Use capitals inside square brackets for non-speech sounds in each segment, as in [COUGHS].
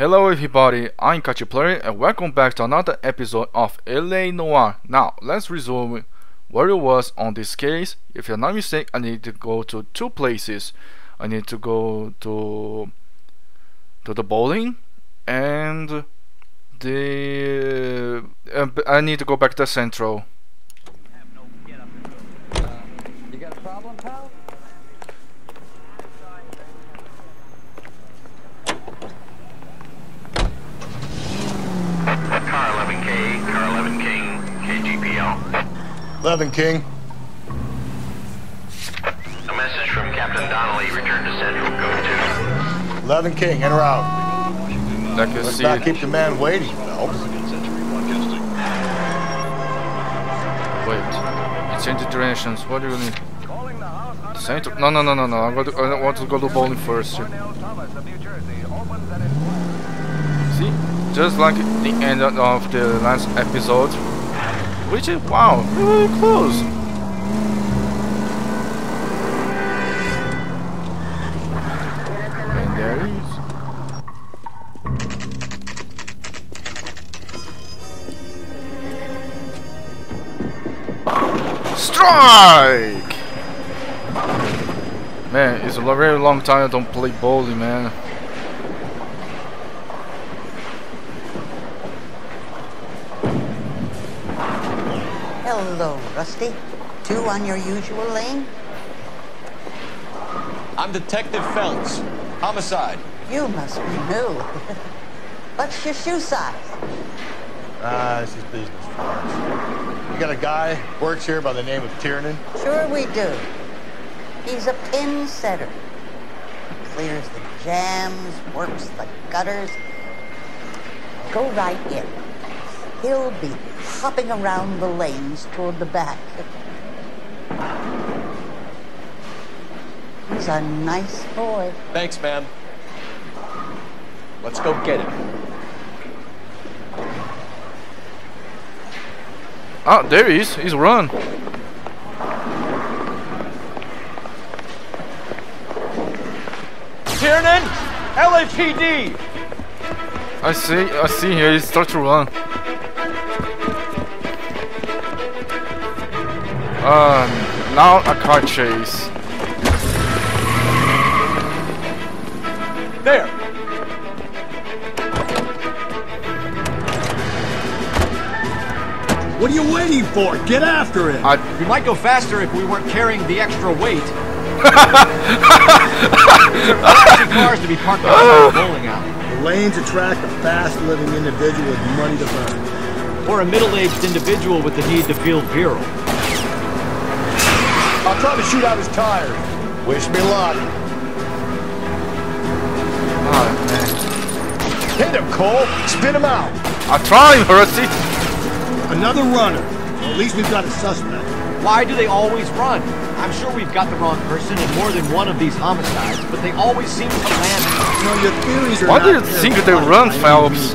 Hello everybody, I'm Katiplayer and welcome back to another episode of LA Noire. Now, let's resume where it was on this case. If you're not mistaken, I need to go to two places. I need to go to to the bowling and the uh, I need to go back to Central. You got a problem, pal? Car 11K, Car 11 King, KGPL. 11 King. A message from Captain Donnelly. Return to Central. Go to. 11 King, en route. Like you Let's see, not keep the man waiting, Phelps. wait, you change the directions. What do you need? Central? No, no, no, no, no. I'm going to, I want to go to bowling first. See, just like the end of the last episode, which is wow, really close. And there he is. Strike! Man, it's a very long time I don't play bowling, man. Hello, Rusty. Two on your usual lane? I'm Detective Phelps. Homicide. You must be new. [LAUGHS] What's your shoe size? Ah, this is business for us. You got a guy works here by the name of Tiernan? Sure we do. He's a pin setter. Clears the jams, works the gutters. Go right in. He'll be hopping around the lanes toward the back. He's a nice boy. Thanks, ma'am. Let's go get him. Ah, there he is. He's run. Tiernan! LAPD! I see. I see here. He start to run. Um, now a car chase. There! What are you waiting for? Get after it! I We might go faster if we weren't carrying the extra weight. [LAUGHS] cars to be parked outside the [LAUGHS] bowling alley. The lanes attract a fast-living individual with money to burn. Or a middle-aged individual with the need to feel virile. I'll try to shoot out his tires. Wish me luck. oh, man. Hit him, Cole. Spin him out. I try, Rusty. Another runner. Well, at least we've got a suspect. Why do they always run? I'm sure we've got the wrong person in more than one of these homicides, but they always seem to land. You know, your theories are Why do you think they run, Phelps? means.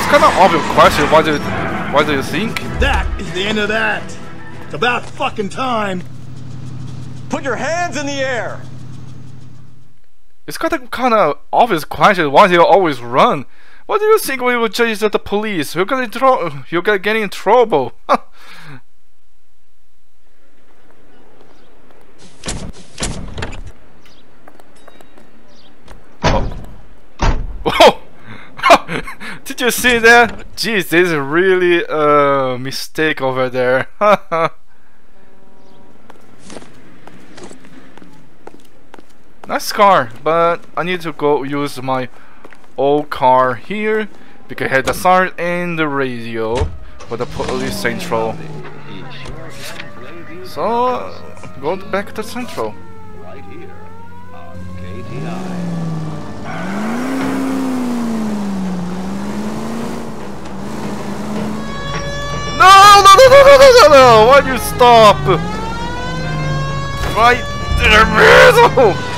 It's kind of obvious question. Why do you, why do you think? That is the end of that. It's about fucking time. Put your hands in the air! It's kind of kind of obvious question. Why do you always run? What do you think we will chase the police? You're gonna tro- you're gonna get in trouble. [LAUGHS] oh. Whoa! Did you see that? Jeez, this is really a mistake over there. [LAUGHS] nice car, but I need to go use my old car here because I had the siren and the radio for the police central. So go back to central. No, no, no, no, no, no, no, no! Why you stop? Right in the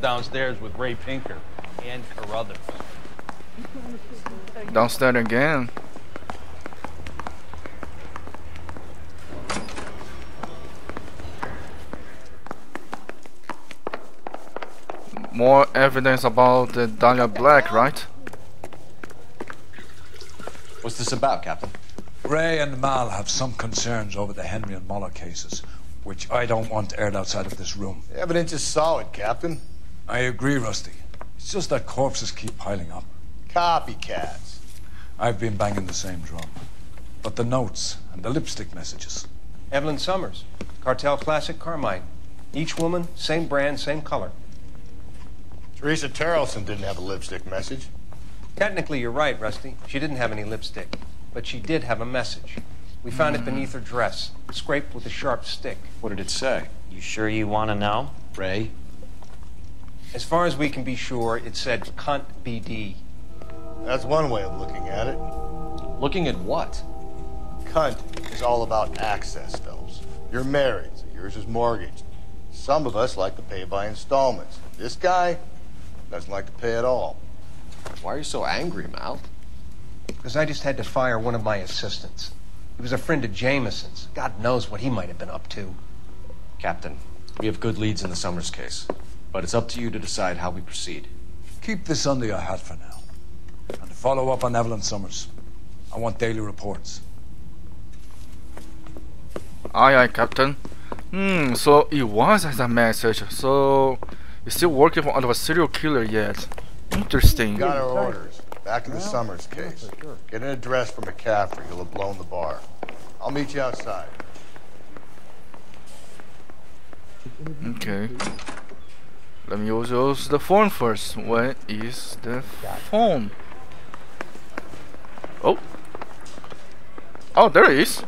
downstairs with Ray Pinker and Carruthers. Downstairs again. More evidence about the Dahlia Black, right? What's this about, Captain? Ray and Mal have some concerns over the Henry and Muller cases, which I don't want aired outside of this room. The evidence is solid, Captain. I agree, Rusty. It's just that corpses keep piling up. Copycats. I've been banging the same drum. But the notes and the lipstick messages. Evelyn Summers, Cartel Classic Carmine. Each woman, same brand, same color. Teresa Tarleton didn't have a lipstick message. Technically, you're right, Rusty. She didn't have any lipstick, but she did have a message. We found it beneath her dress, scraped with a sharp stick. What did it say? You sure you want to know? Ray? As far as we can be sure, it said cunt BD. That's one way of looking at it. Looking at what? Cunt is all about access, fellas. You're married, so yours is mortgaged. Some of us like to pay by installments. This guy doesn't like to pay at all. Why are you so angry, Mal? Because I just had to fire one of my assistants. He was a friend of Jameson's. God knows what he might have been up to. Captain, we have good leads in the Summers case, but it's up to you to decide how we proceed. Keep this under your hat for now. And to follow up on Evelyn Summers, I want daily reports. Aye, aye, Captain. Hmm, so it was as a message. So, you're still working on a serial killer yet. Interesting. Got our orders. Back in the Summers case. Get an address from McCaffrey. He'll have blown the bar. I'll meet you outside. Okay. Let me use, use the phone first. Where is the phone? Oh. Oh, there it is.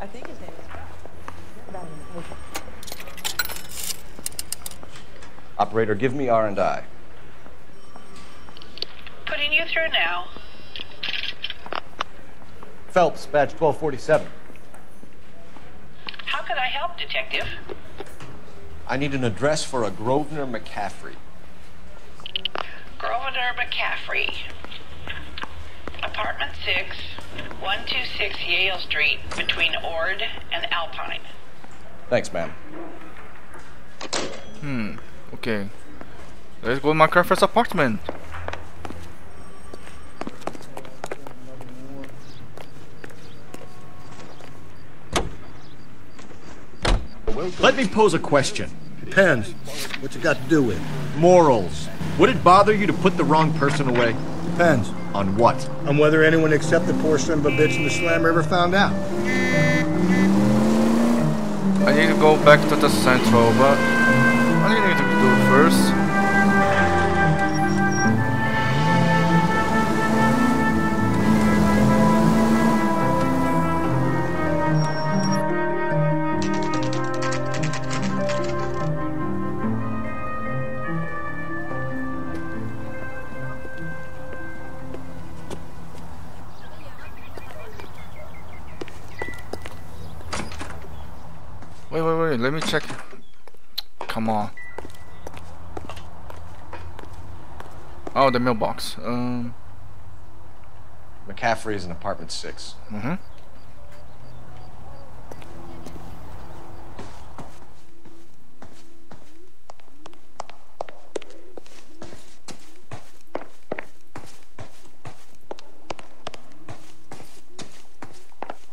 I think his name is Operator, give me R&I. Putting you through now. Phelps, badge 1247. How can I help, Detective? I need an address for a Grosvenor McCaffrey. Grosvenor McCaffrey. Apartment 6, 126 Yale Street, between Ord and Alpine. Thanks, ma'am. Hmm. Okay. Let's go to McCarthy's apartment. Let me pose a question. Depends. What you got to do with? Morals. Would it bother you to put the wrong person away? Depends. On what? On whether anyone except the poor son of a bitch in the slammer ever found out. I need to go back to the central, but I need to do it first. Wait, wait, wait, let me check. Come on. Oh, the mailbox. Um, McCaffrey is in apartment six. mm-hmm.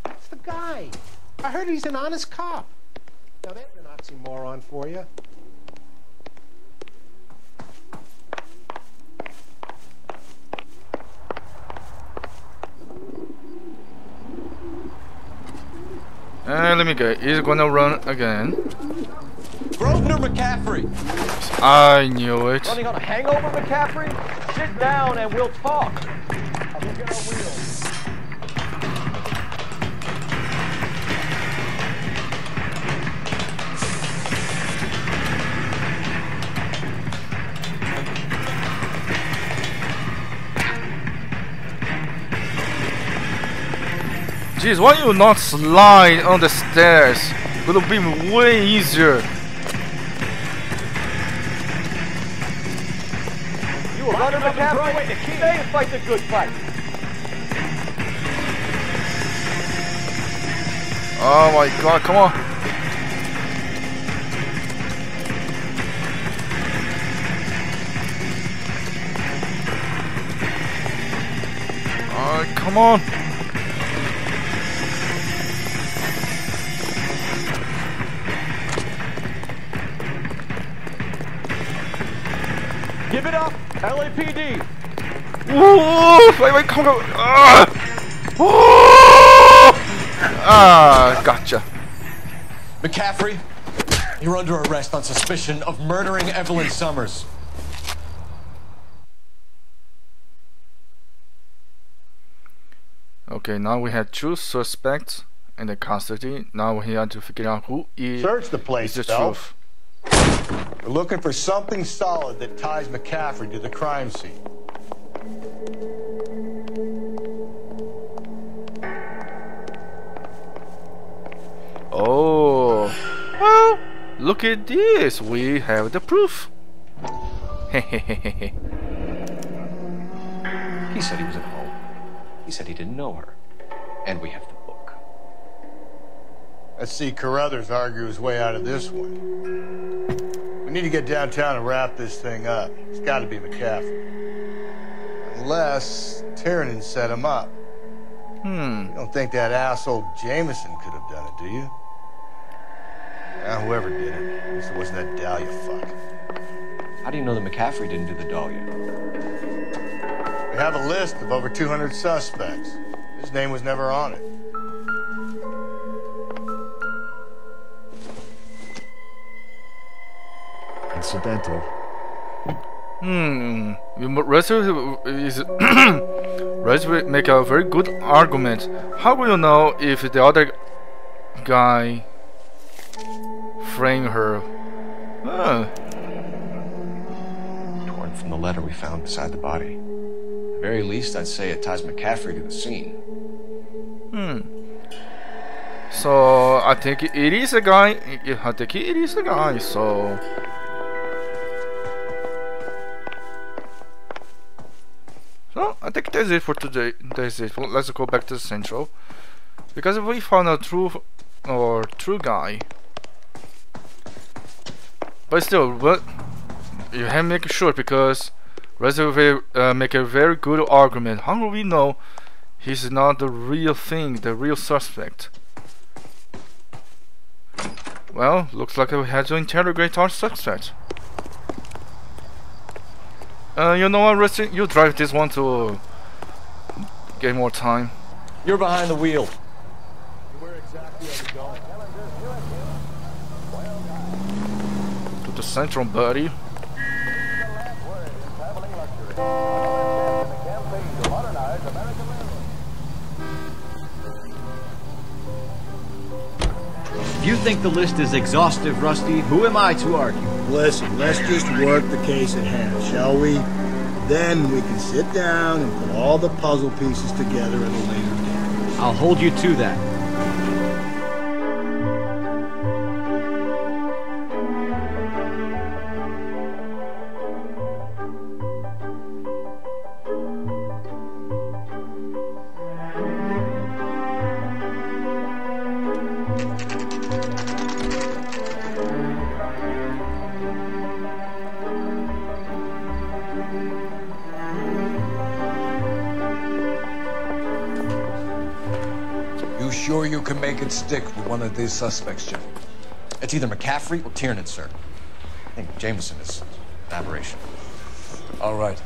It's the guy. I heard he's an honest cop. Now that's an oxymoron for you. And let me go. He's gonna run again. Grosvenor McCaffrey. I knew it. Running on a hangover, McCaffrey? Sit down and we'll talk. Jeez, why you not slide on the stairs? Would have been way easier. You were running McCaffrey. Stay and fight the good fight. Oh my god, come on. Oh, come on. LAPD. Ooh, wait, wait, come on. Ah, ah gotcha. McCaffrey, you're under arrest on suspicion of murdering Evelyn Summers. Okay, now we have two suspects in the custody. Now we have to figure out who is, Search the place, is the Phelps. truth. We're looking for something solid that ties McCaffrey to the crime scene. Oh, well, look at this. We have the proof. [LAUGHS] He said he was at home. He said he didn't know her. And we have the book. Let's see Carruthers argue his way out of this one. We need to get downtown and wrap this thing up. It's got to be McCaffrey. Unless Tiernan set him up. Hmm. You don't think that asshole Jameson could have done it, do you? Well, whoever did it. At least it wasn't that Dahlia fuck. How do you know that McCaffrey didn't do the Dahlia? We have a list of over 200 suspects. His name was never on it. Incidental. Hmm. Russell is [COUGHS] Russell make a very good argument. How will you know if the other guy framed her? Huh. Torn from the letter we found beside the body. At the very least, I'd say it ties McCaffrey to the scene. Hmm. So I think it is a guy. I think it is a guy. So. That's it for today. That's it. Let's go back to the central, because if we found a true or true guy. But still, what you have to make sure because Reservoir uh, make a very good argument. How do we know he's not the real thing, the real suspect? Well, looks like we had to interrogate our suspect. Uh, you know what, Rusty? You drive this one to get more time. You're behind the wheel. To the central, buddy. If you think the list is exhaustive, Rusty, who am I to argue? Listen, let's just work the case at hand, shall we? Then we can sit down and put all the puzzle pieces together at a later date. I'll hold you to that. One of these suspects, Jim? It's either McCaffrey or Tiernan, sir. I think Jameson is an aberration. All right.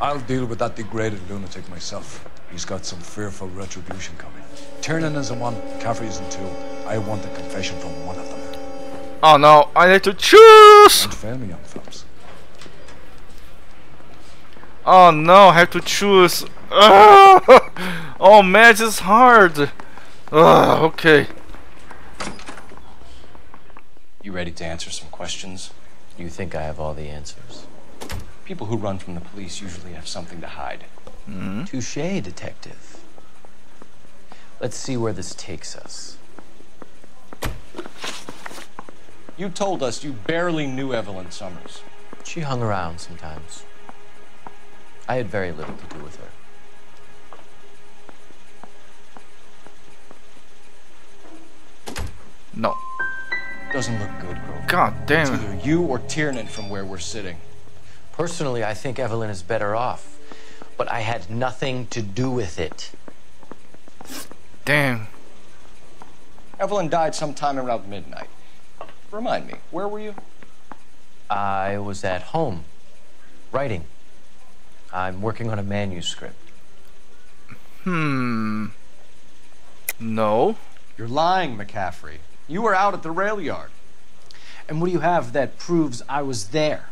I'll deal with that degraded lunatic myself. He's got some fearful retribution coming. Tiernan isn't one, McCaffrey isn't two. I want a confession from one of them. Oh no, I need to choose! Don't fail me, young Phelps. Oh no, I have to choose. [LAUGHS] Oh man, this is hard. Ah, okay. You ready to answer some questions? You think I have all the answers? People who run from the police usually have something to hide. Hmm? Touche, detective. Let's see where this takes us. You told us you barely knew Evelyn Summers. She hung around sometimes. I had very little to do with her. Doesn't look good, Grover. God damn It's it. either you or Tiernan from where we're sitting. Personally, I think Evelyn is better off, but I had nothing to do with it. Damn. Evelyn died sometime around midnight. Remind me, where were you? I was at home, writing. I'm working on a manuscript. Hmm. No. You're lying, McCaffrey. You were out at the rail yard. And what do you have that proves I was there?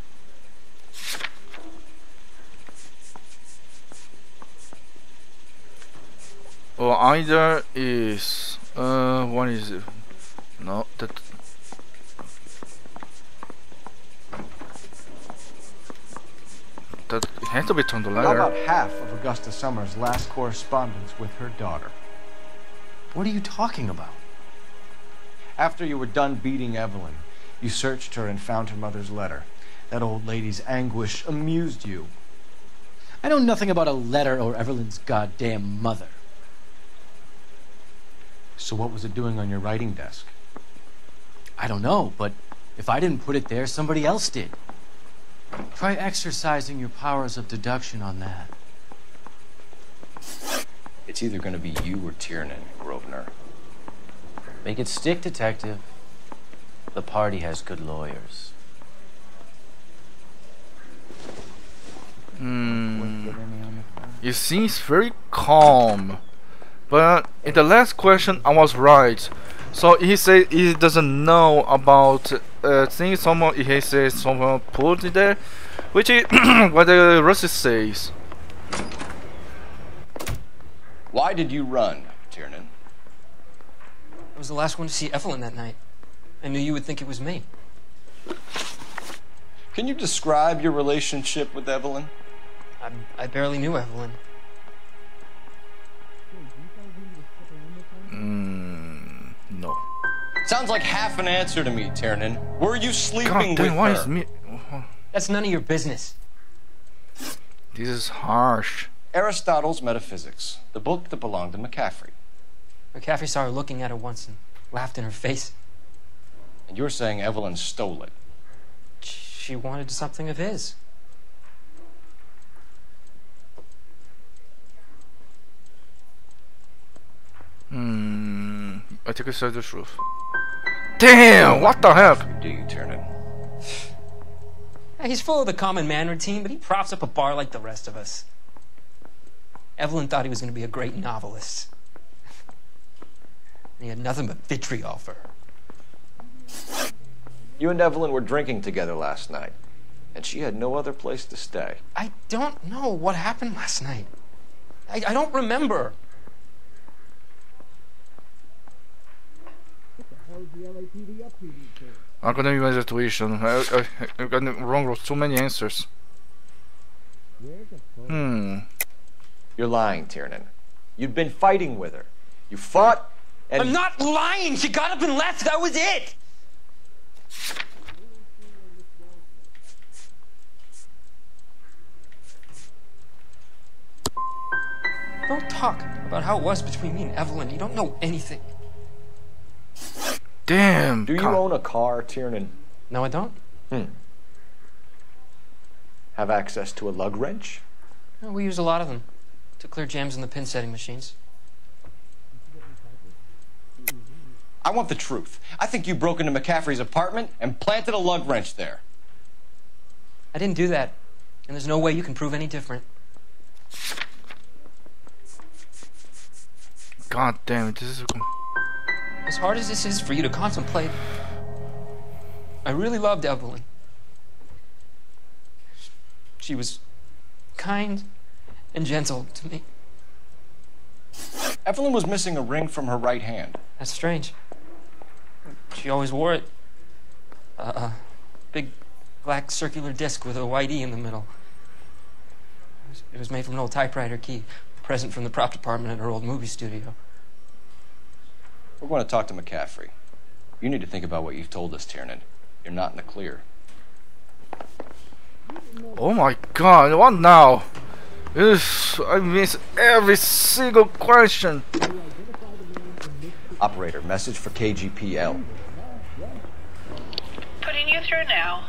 Or either is uh what is it? No, that that has to be turned to How letter. about half of Augusta Summers' last correspondence with her daughter? What are you talking about? After you were done beating Evelyn, you searched her and found her mother's letter. That old lady's anguish amused you. I know nothing about a letter or Evelyn's goddamn mother. So what was it doing on your writing desk? I don't know, but if I didn't put it there, somebody else did. Try exercising your powers of deduction on that. It's either going to be you or Tiernan, Grosvenor. Make it stick, detective. The party has good lawyers. Hmm. It seems very calm. But in the last question, I was right. So he said he doesn't know about uh, things someone he says someone put it there, which is [CLEARS THROAT] what the Rusty says. Why did you run, Tiernan? I was the last one to see Evelyn that night. I knew you would think it was me. Can you describe your relationship with Evelyn? I, I barely knew Evelyn. Mm, no. Sounds like half an answer to me, Tiernan. Were you sleeping God damn, with why her? is me? That's none of your business. This is harsh. Aristotle's Metaphysics, the book that belonged to McCaffrey. McCaffrey saw her looking at it once and laughed in her face. And you're saying Evelyn stole it. She wanted something of his. Hmm. I think I said the roof. Damn! What the heck? Do you, Tiernan? He's full of the common man routine, but he props up a bar like the rest of us. Evelyn thought he was going to be a great novelist. And he had nothing but vitriol for her. You and Evelyn were drinking together last night, and she had no other place to stay. I don't know what happened last night. I, I don't remember. I'm gonna use the tuition. I, I, I got it wrong with too many answers. Hmm. You're lying, Tiernan. You'd been fighting with her. You fought, and I'm not lying. She got up and left. That was it. Don't talk about how it was between me and Evelyn. You don't know anything. Damn. Do you God. own a car, Tiernan? No, I don't. Hmm. Have access to a lug wrench? No, we use a lot of them to clear jams in the pin setting machines. I want the truth. I think you broke into McCaffrey's apartment and planted a lug wrench there. I didn't do that, and there's no way you can prove any different. God damn it! This is. As hard as this is for you to contemplate, I really loved Evelyn. She was kind and gentle to me. Evelyn was missing a ring from her right hand. That's strange. She always wore it. A uh, big black circular disc with a white E in the middle. It was, it was made from an old typewriter key, a present from the prop department at her old movie studio. We're going to talk to McCaffrey. You need to think about what you've told us, Tiernan. You're not in the clear. Oh my god, what now? Ugh, I miss every single question. Operator, message for KGPL. Putting you through now.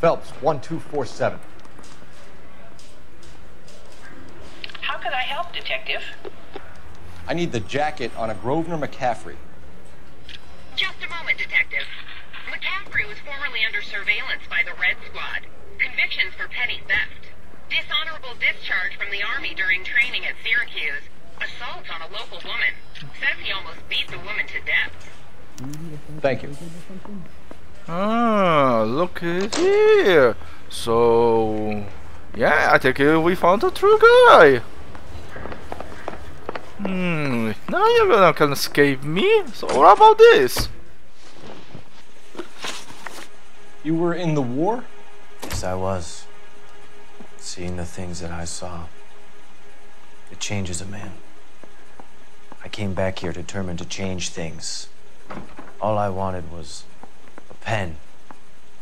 Phelps, 1247. How could I help, Detective? I need the jacket on a Grosvenor McCaffrey. Just a moment, Detective. McCaffrey was formerly under surveillance by the Red Squad. Convictions for petty theft. Dishonorable discharge from the Army during training at Syracuse. Assault on a local woman. Says he almost beat the woman to death. Thank you. Ah, look at here. So, yeah, I think we found the true guy. Hmm, now you're gonna can escape me? So what about this? You were in the war? Yes, I was. Seeing the things that I saw, it changes a man. I came back here determined to change things. All I wanted was a pen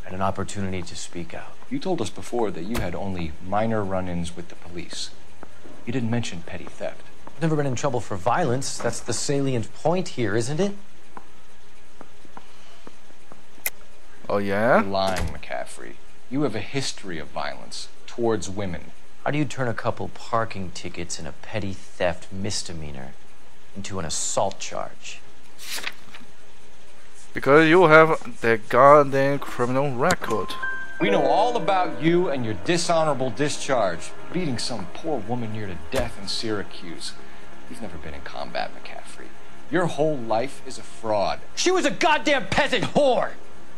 and an opportunity to speak out. You told us before that you had only minor run-ins with the police. You didn't mention petty theft. I've never been in trouble for violence. That's the salient point here, isn't it? Oh yeah? You're lying, McCaffrey. You have a history of violence towards women. How do you turn a couple parking tickets and a petty theft misdemeanor into an assault charge? Because you have the goddamn criminal record. We know all about you and your dishonorable discharge, beating some poor woman near to death in Syracuse. You've never been in combat, McCaffrey. Your whole life is a fraud. She was a goddamn peasant whore.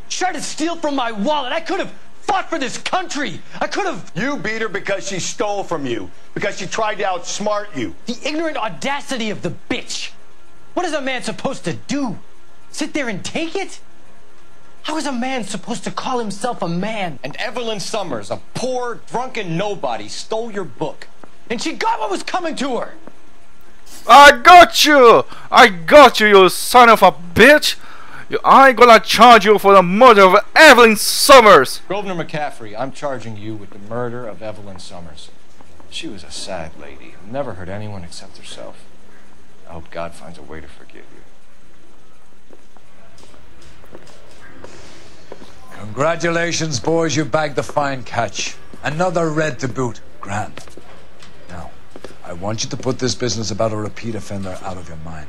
She tried to steal from my wallet. I could have fought for this country. I could have. You beat her because she stole from you, because she tried to outsmart you. The ignorant audacity of the bitch. What is a man supposed to do? Sit there and take it? How is a man supposed to call himself a man? And Evelyn Summers, a poor, drunken nobody, stole your book. And she got what was coming to her. I got you! I got you, you son of a bitch! You, I gonna charge you for the murder of Evelyn Summers! Grosvenor McCaffrey, I'm charging you with the murder of Evelyn Summers. She was a sad lady, who never hurt anyone except herself. I hope God finds a way to forgive you. Congratulations, boys, you bagged the fine catch. Another red to boot. Grand. Now, I want you to put this business about a repeat offender out of your mind.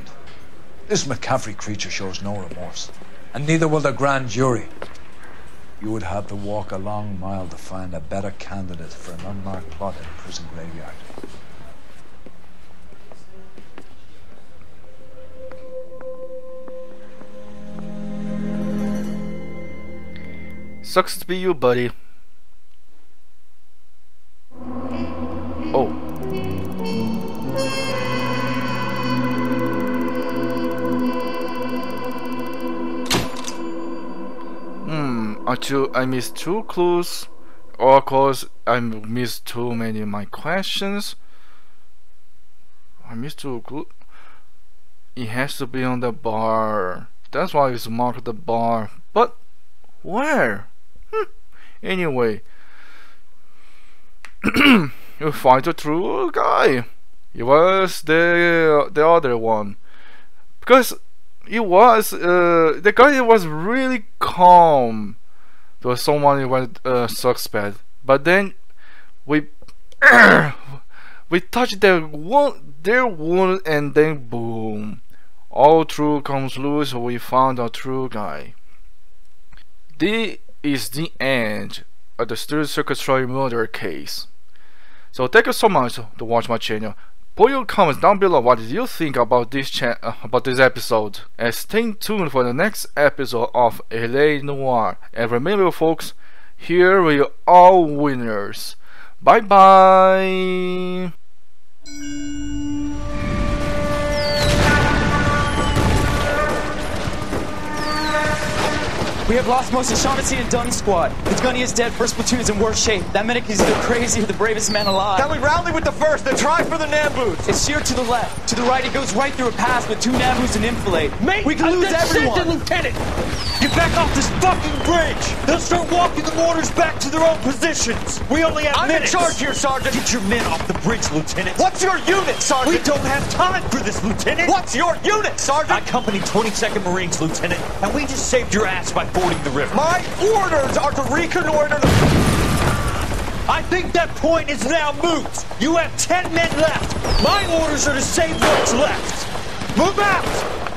This McCaffrey creature shows no remorse, and neither will the grand jury. You would have to walk a long mile to find a better candidate for an unmarked plot in a prison graveyard. Sucks to be you, buddy. Oh. Hmm, are two, I missed two clues, or cause I missed too many of my questions. I missed two clues. It has to be on the bar. That's why it's marked the bar. But where? Anyway, you find the true guy. It was the the other one because it was uh, the guy was really calm. There was someone who went uh, suspect, but then we [CLEARS THROAT] we touched their one their wound and then boom, all truth comes loose. We found a true guy. This is the end of the Stuart Circus Troy murder case. So thank you so much to watch my channel. Put your comments down below what you think about this uh, about this episode and stay tuned for the next episode of LA Noire. And remember folks, here we are all winners. Bye bye. We have lost most of Shaughnessy and Dunn's squad. It's Gunny is dead. First platoon is in worse shape. That medic is either crazy or the bravest man alive. Then we rally with the first and try for the Nambus. It's sheer to the left. To the right, it goes right through a pass with two Nambus and enfilade. Mate, we can I lose got everyone. Lieutenant. Get back off this fucking bridge. They'll start walking the mortars back to their own positions. We only have I'm in charge here, Sergeant. Get your men off the bridge, Lieutenant. What's your unit, Sergeant? We don't have time for this, Lieutenant. What's your unit, Sergeant? I company 22nd Marines, Lieutenant, and we just saved your ass by fording the river. My orders are to reconnoiter the... I think that point is now moot. You have 10 men left. My orders are to save what's left. Move out!